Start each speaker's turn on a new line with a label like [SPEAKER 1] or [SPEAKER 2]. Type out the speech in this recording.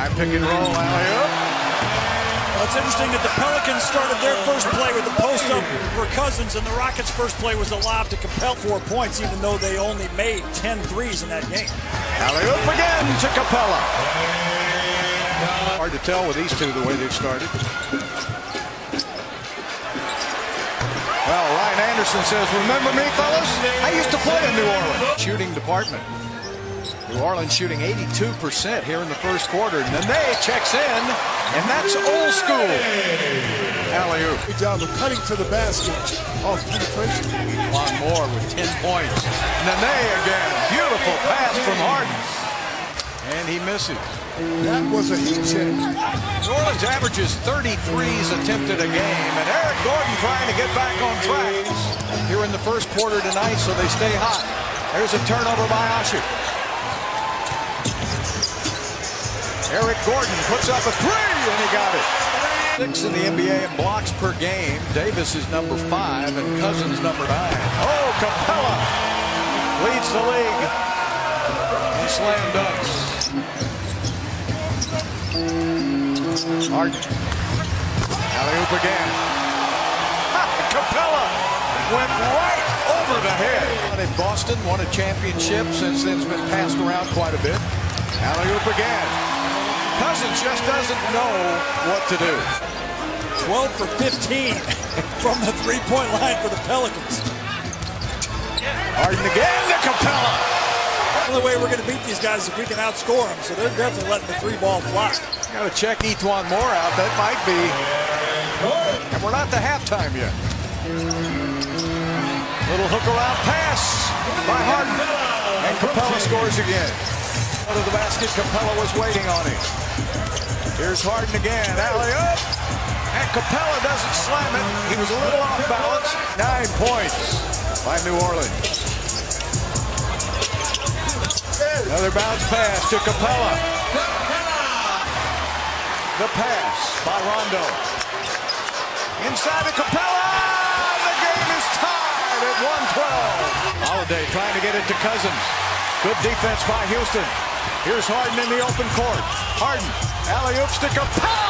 [SPEAKER 1] High pick and roll.
[SPEAKER 2] Well, it's interesting that the Pelicans started their first play with the post-up for Cousins, and the Rockets' first play was allowed to compel four points, even though they only made 10 threes in that game.
[SPEAKER 1] Alley-oop again to Capela. Hard to tell with these two the way they've started. Well, Ryan Anderson says, remember me, fellas? I used to play in New Orleans. Shooting department. New Orleans shooting 82% here in the first quarter. Nene checks in, and that's old school. Alley-oop.
[SPEAKER 3] Good job of cutting to the basket off penetration.
[SPEAKER 1] Juan Moore with 10 points. Nene again. Beautiful pass from Harden. And he misses.
[SPEAKER 3] That was a heat check.
[SPEAKER 1] New Orleans averages 33s attempted a game, and Eric Gordon trying to get back on track here in the first quarter tonight so they stay hot. There's a turnover by Asher. Eric Gordon puts up a three, and he got it. Six in the NBA in blocks per game. Davis is number five, and Cousins number nine. Oh, Capela leads the league in slam dunks. Harden. Alley-oop again. Capela went right over the head. In Boston, won a championship. Since then, it's been passed around quite a bit. Alley-oop again. Cousins just doesn't know what to do.
[SPEAKER 2] 12 for 15 from the three-point line for the Pelicans.
[SPEAKER 1] Harden again to Capela.
[SPEAKER 2] The only way we're going to beat these guys is if we can outscore them, so they're definitely letting the three ball fly.
[SPEAKER 1] Got to check E'Twaun Moore out. That might be. And we're not to halftime yet. Little hook around pass by Harden. Capela scores again. Out of the basket, Capela was waiting on him. Here's Harden again. Alley up. And Capela doesn't slam it. He was a little off balance. Nine points by New Orleans. Another bounce pass to Capela. The pass by Rondo. Inside to Capella. The game is tied at 112. Holiday trying to get it to Cousins. Good defense by Houston. Here's Harden in the open court. Harden, alley-oops to Capela.